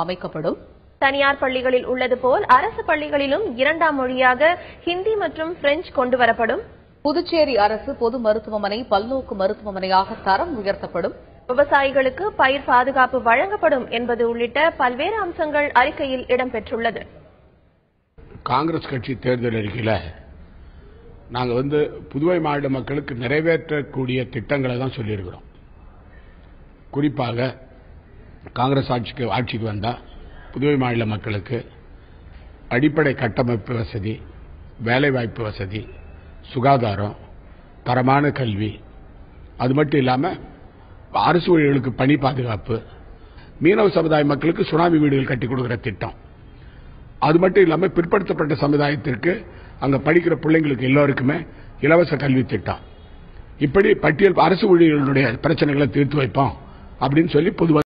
அமைக்கப்படும். தனியார் பள்ளிகளில் உள்ளது போல் அரசு பள்ளிகளிலும் இரண்டாம் மொழியாக ஹிந்தி மற்றும் பிரெஞ்சு கொண்டு வரப்படும் புதுச்சேரி அரசு பொது மருத்துவமனை பல்நோக்கு மருத்துவமனையாக தரம் உயர்த்தப்படும். விவசாயிகளுக்கு பயிர் பாதுகாப்பு வழங்கப்படும் என்பது உள்ளிட்ட பல்வேறு அம்சங்கள் அறிக்கையில் இடம்பெற்றுள்ளது. காங்கிரஸ் கட்சி தேர்தல் அறிக்கையில நாங்க வந்து புதுவை மாநில மக்களுக்கு நிறைவேற்றக்கூடிய திட்டங்களை தான் சொல்லியிருக்கிறோம். குறிப்பாக காங்கிரஸ் ஆட்சிக்கு ஆட்சிக்கு வந்தால் புதுவை மாநில மக்களுக்கு அடிப்படை கட்டமைப்பு வசதி வேலைவாய்ப்பு வசதி சுகாதாரம் தரமான கல்வி அது மட்டும் இல்லாமல் அரசு ஊழியர்களுக்கு பணி பாதுகாப்பு மீனவ சமுதாய மக்களுக்கு சுனாமி வீடுகள் கட்டி கொடுக்கிற திட்டம். அது மட்டும் இல்லாம பிற்படுத்தப்பட்ட சமுதாயத்திற்கு அங்க படிக்கிற பிள்ளைங்களுக்கு எல்லோருக்குமே இலவச கல்வி திட்டம். இப்படி பட்டியல் அரசு ஊழியர்களுடைய பிரச்சனைகளை தீர்த்து வைப்போம் அப்படின்னு சொல்லி பொதுவாக